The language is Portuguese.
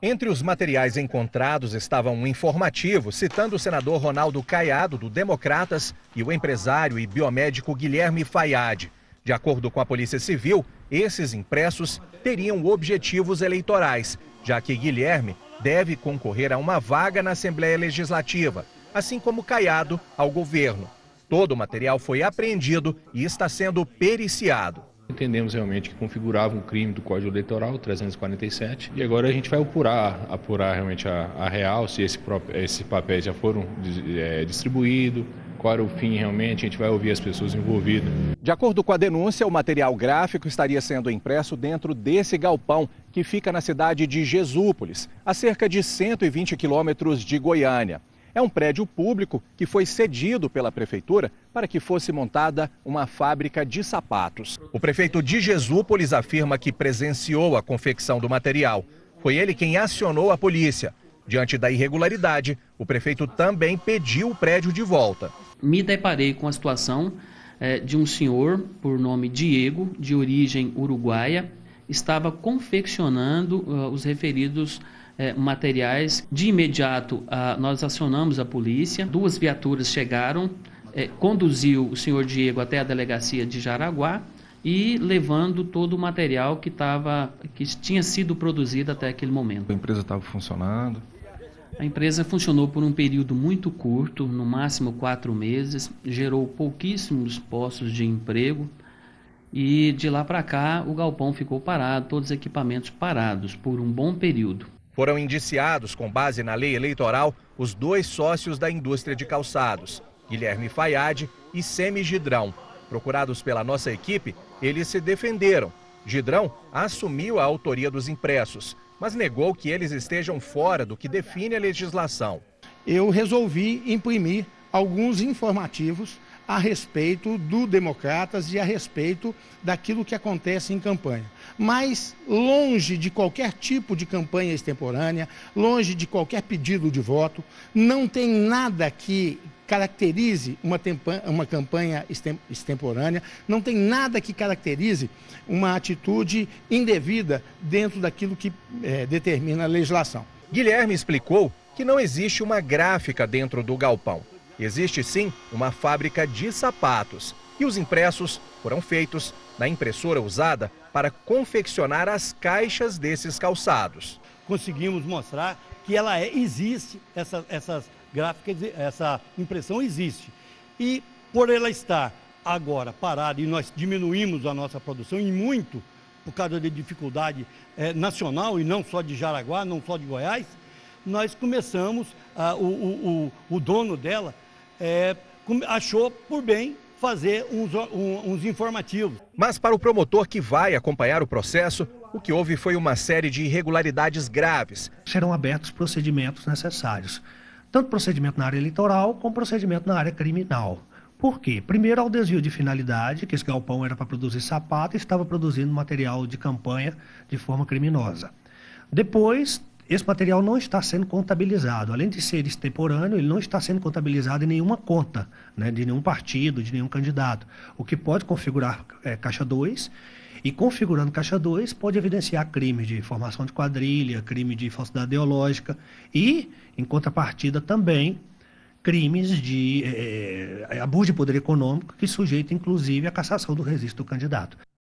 Entre os materiais encontrados estavam um informativo citando o senador Ronaldo Caiado, do Democratas, e o empresário e biomédico Guilherme Fayad. De acordo com a Polícia Civil, esses impressos teriam objetivos eleitorais, já que Guilherme deve concorrer a uma vaga na Assembleia Legislativa, assim como Caiado ao governo. Todo o material foi apreendido e está sendo periciado. Entendemos realmente que configurava um crime do Código Eleitoral 347 e agora a gente vai apurar, apurar realmente a, a real, se esse, esses papéis já foram é, distribuídos, qual era o fim realmente, a gente vai ouvir as pessoas envolvidas. De acordo com a denúncia, o material gráfico estaria sendo impresso dentro desse galpão que fica na cidade de Jesúpolis, a cerca de 120 quilômetros de Goiânia. É um prédio público que foi cedido pela prefeitura para que fosse montada uma fábrica de sapatos. O prefeito de Jesúpolis afirma que presenciou a confecção do material. Foi ele quem acionou a polícia. Diante da irregularidade, o prefeito também pediu o prédio de volta. Me deparei com a situação é, de um senhor, por nome Diego, de origem uruguaia, estava confeccionando uh, os referidos é, materiais. De imediato, a, nós acionamos a polícia, duas viaturas chegaram, é, conduziu o senhor Diego até a delegacia de Jaraguá e levando todo o material que, tava, que tinha sido produzido até aquele momento. A empresa estava funcionando? A empresa funcionou por um período muito curto, no máximo quatro meses, gerou pouquíssimos postos de emprego e de lá para cá o galpão ficou parado, todos os equipamentos parados por um bom período. Foram indiciados, com base na lei eleitoral, os dois sócios da indústria de calçados, Guilherme Fayad e Semi Gidrão. Procurados pela nossa equipe, eles se defenderam. Gidrão assumiu a autoria dos impressos, mas negou que eles estejam fora do que define a legislação. Eu resolvi imprimir alguns informativos a respeito do Democratas e a respeito daquilo que acontece em campanha. Mas longe de qualquer tipo de campanha extemporânea, longe de qualquer pedido de voto, não tem nada que caracterize uma, uma campanha extemporânea, não tem nada que caracterize uma atitude indevida dentro daquilo que é, determina a legislação. Guilherme explicou que não existe uma gráfica dentro do galpão. Existe sim uma fábrica de sapatos e os impressos foram feitos na impressora usada para confeccionar as caixas desses calçados. Conseguimos mostrar que ela é, existe, essa, essas gráficas, essa impressão existe. E por ela estar agora parada e nós diminuímos a nossa produção em muito por causa da dificuldade é, nacional e não só de Jaraguá, não só de Goiás, nós começamos, a, o, o, o dono dela é, achou por bem fazer uns, uns informativos. Mas para o promotor que vai acompanhar o processo, o que houve foi uma série de irregularidades graves. Serão abertos procedimentos necessários, tanto procedimento na área eleitoral como procedimento na área criminal. Por quê? Primeiro, ao desvio de finalidade, que esse galpão era para produzir sapato e estava produzindo material de campanha de forma criminosa. Depois, esse material não está sendo contabilizado. Além de ser extemporâneo, ele não está sendo contabilizado em nenhuma conta, né, de nenhum partido, de nenhum candidato. O que pode configurar é, caixa 2 e configurando caixa 2 pode evidenciar crimes de formação de quadrilha, crime de falsidade ideológica e, em contrapartida, também crimes de é, abuso de poder econômico que sujeita, inclusive, a cassação do registro do candidato.